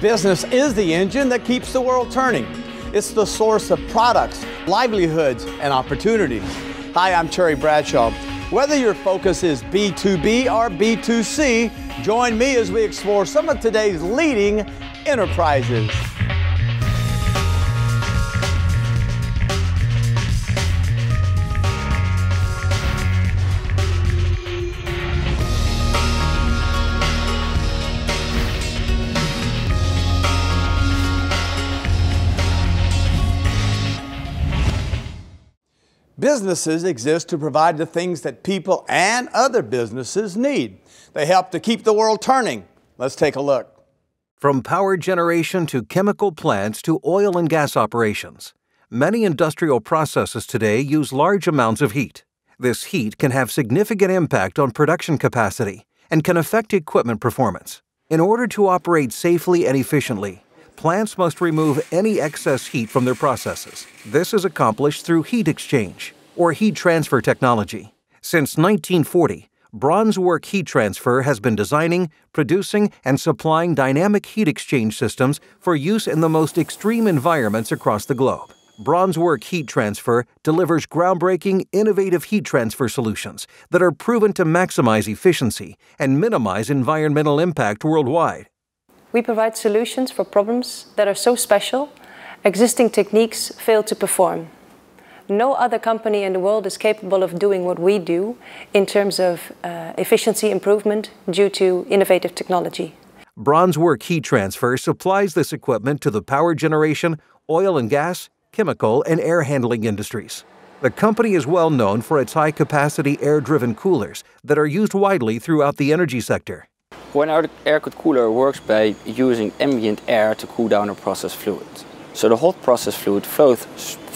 Business is the engine that keeps the world turning. It's the source of products, livelihoods, and opportunities. Hi, I'm Terry Bradshaw. Whether your focus is B2B or B2C, join me as we explore some of today's leading enterprises. Businesses exist to provide the things that people and other businesses need. They help to keep the world turning. Let's take a look. From power generation to chemical plants to oil and gas operations, many industrial processes today use large amounts of heat. This heat can have significant impact on production capacity and can affect equipment performance. In order to operate safely and efficiently, plants must remove any excess heat from their processes. This is accomplished through heat exchange, or heat transfer technology. Since 1940, Bronswerk Heat Transfer has been designing, producing, and supplying dynamic heat exchange systems for use in the most extreme environments across the globe. Bronswerk Heat Transfer delivers groundbreaking, innovative heat transfer solutions that are proven to maximize efficiency and minimize environmental impact worldwide. We provide solutions for problems that are so special, existing techniques fail to perform. No other company in the world is capable of doing what we do in terms of uh, efficiency improvement due to innovative technology. Bronswerk Heat Transfer supplies this equipment to the power generation, oil and gas, chemical, and air handling industries. The company is well known for its high capacity air driven coolers that are used widely throughout the energy sector. When our air-cooled cooler works by using ambient air to cool down a process fluid. So the hot process fluid flows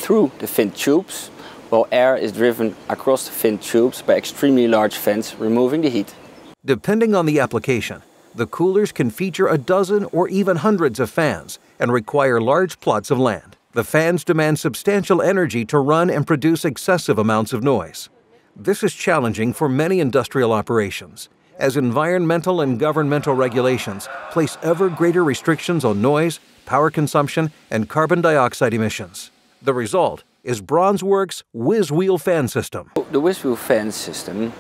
through the fin tubes, while air is driven across the fin tubes by extremely large fans, removing the heat. Depending on the application, the coolers can feature a dozen or even hundreds of fans and require large plots of land. The fans demand substantial energy to run and produce excessive amounts of noise. This is challenging for many industrial operations, as environmental and governmental regulations place ever greater restrictions on noise, power consumption, and carbon dioxide emissions. The result is Bronswerk's Whiz Wheel fan system. The Whiz Wheel fan system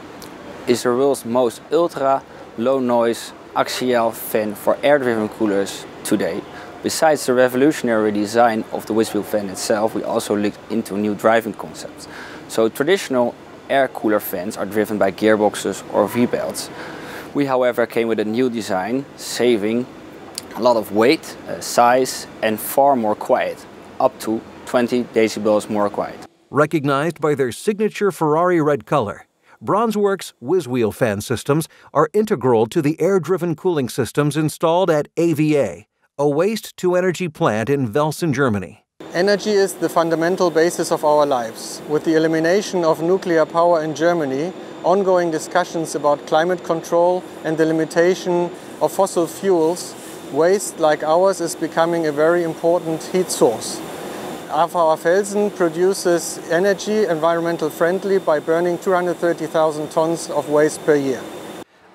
is the world's most ultra low noise axial fan for air-driven coolers today. Besides the revolutionary design of the Whiz Wheel fan itself, we also looked into new driving concepts. So traditional air cooler fans are driven by gearboxes or V-belts. We however came with a new design, saving a lot of weight, uh, size and far more quiet, up to 20 decibels more quiet. Recognized by their signature Ferrari red color, Bronswerk's Whizwheel fan systems are integral to the air-driven cooling systems installed at AVA, a waste-to-energy plant in Velsen, Germany. Energy is the fundamental basis of our lives. With the elimination of nuclear power in Germany, ongoing discussions about climate control and the limitation of fossil fuels, waste like ours is becoming a very important heat source. AVA Velsen produces energy environmental friendly by burning 230,000 tons of waste per year.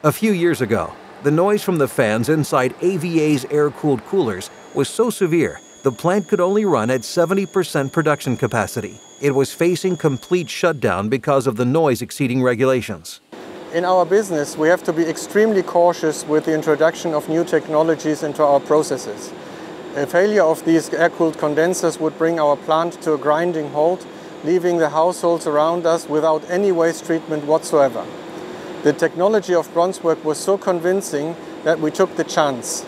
A few years ago, the noise from the fans inside AVA's air-cooled coolers was so severe the plant could only run at 70% production capacity. It was facing complete shutdown because of the noise exceeding regulations. In our business, we have to be extremely cautious with the introduction of new technologies into our processes. A failure of these air-cooled condensers would bring our plant to a grinding halt, leaving the households around us without any waste treatment whatsoever. The technology of Bronswerk was so convincing that we took the chance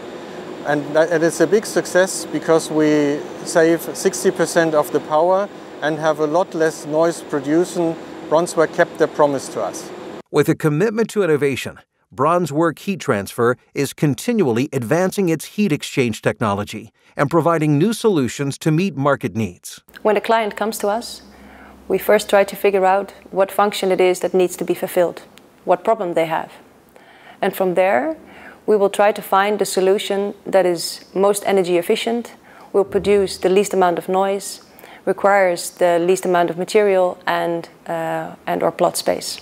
and, it's a big success because we save 60% of the power and have a lot less noise producing. Bronswerk kept their promise to us. With a commitment to innovation, Bronswerk Heat Transfer is continually advancing its heat exchange technology and providing new solutions to meet market needs. When a client comes to us, we first try to figure out what function it is that needs to be fulfilled, what problem they have. And from there, we will try to find the solution that is most energy efficient, will produce the least amount of noise, requires the least amount of material and, uh, and or plot space.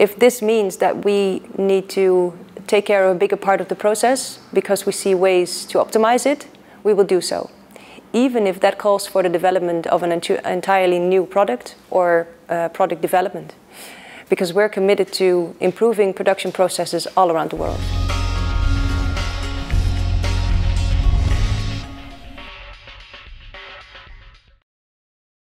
If this means that we need to take care of a bigger part of the process because we see ways to optimize it, we will do so. Even if that calls for the development of an entirely new product or uh, product development. Because we're committed to improving production processes all around the world.